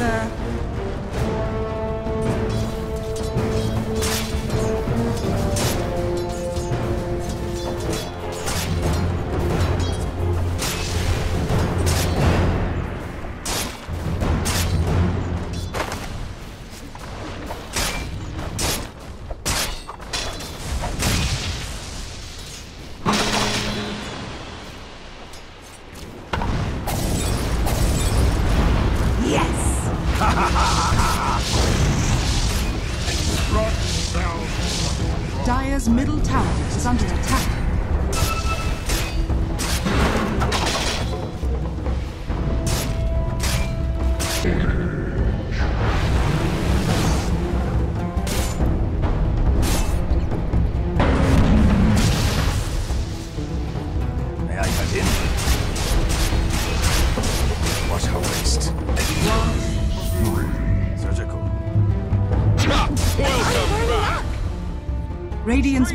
uh,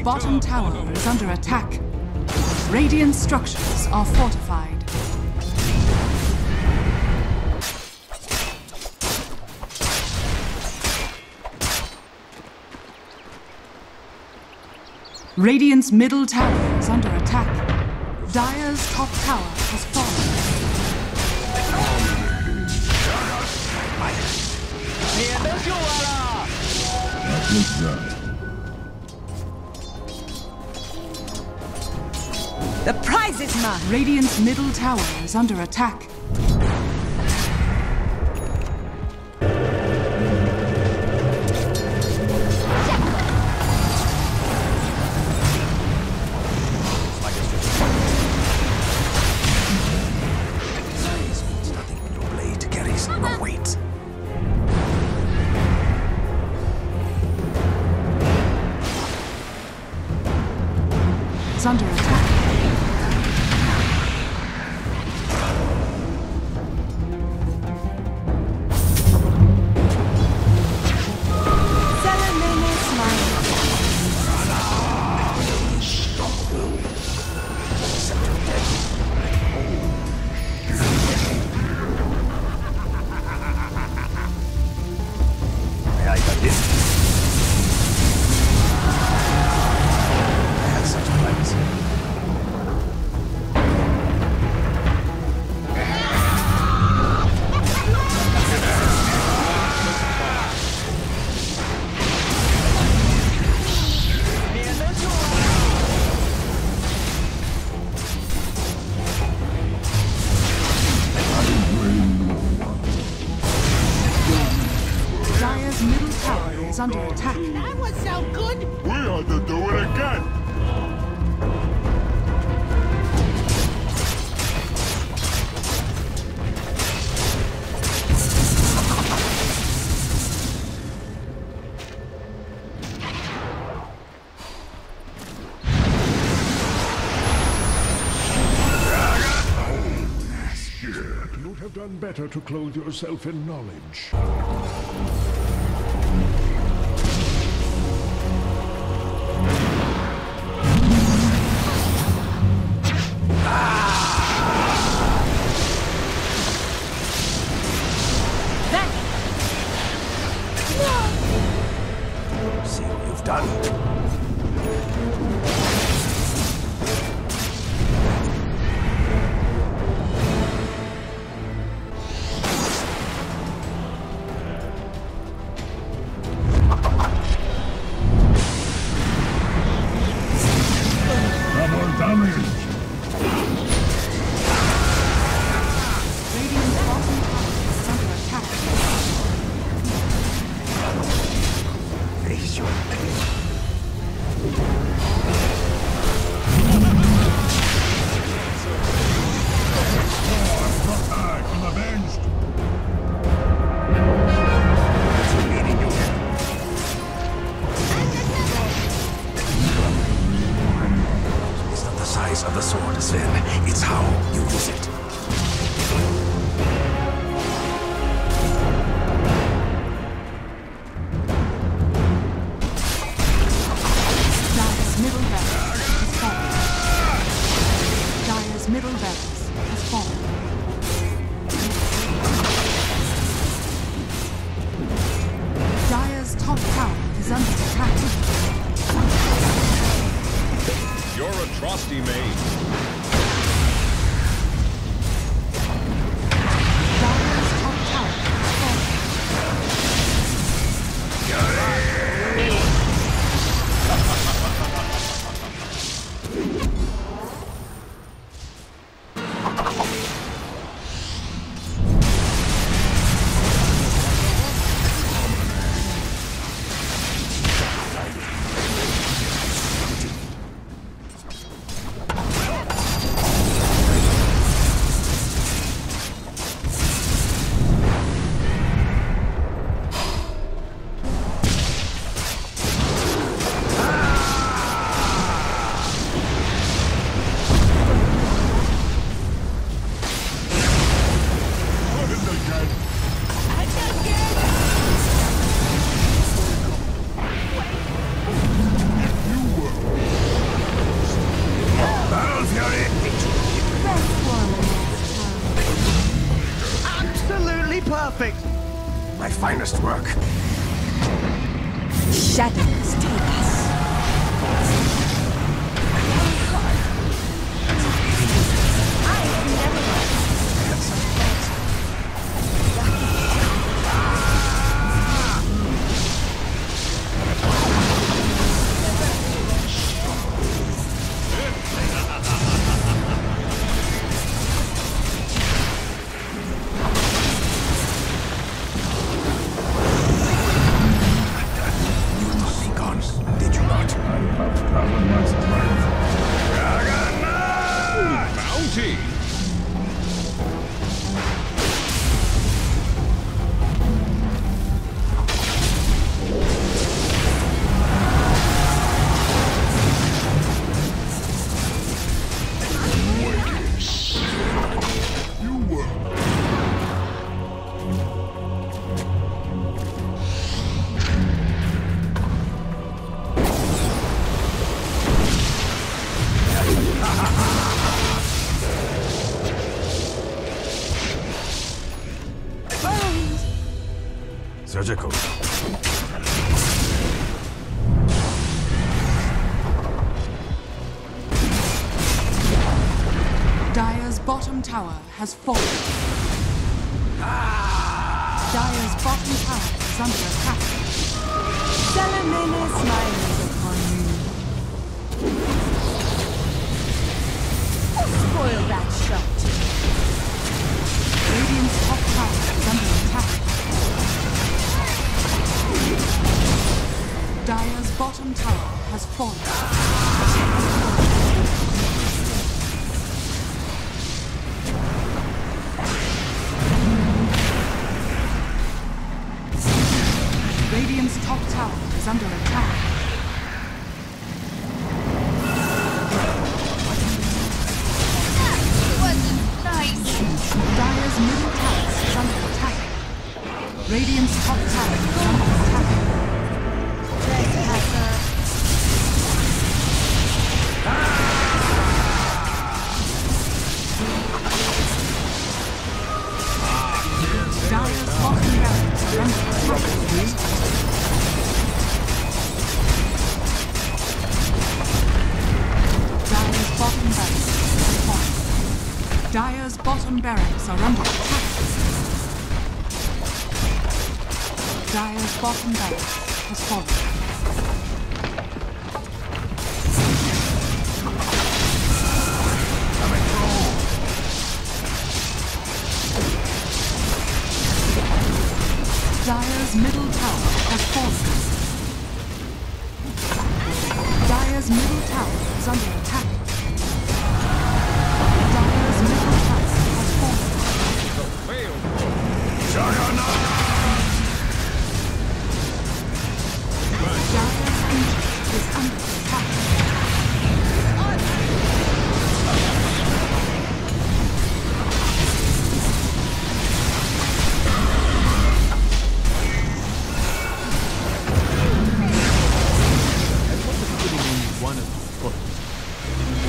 bottom tower is under attack. Radiant structures are fortified. Radiant's middle tower is under attack. Dire's top tower has fallen. The prize is mine! Radiant's middle tower is under attack. better to clothe yourself in knowledge. atrocity mate. Shadows take us. Surgical. Dire's bottom tower has fallen. Dire's bottom tower is under attack. Selemene smiles upon you. Bottom tower has fallen. Radiant's top tower is under attack. Dire's bottom barracks are under attack. Dire's bottom barracks has fallen. One of foot. East.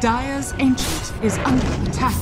Dire's ancient is under attack.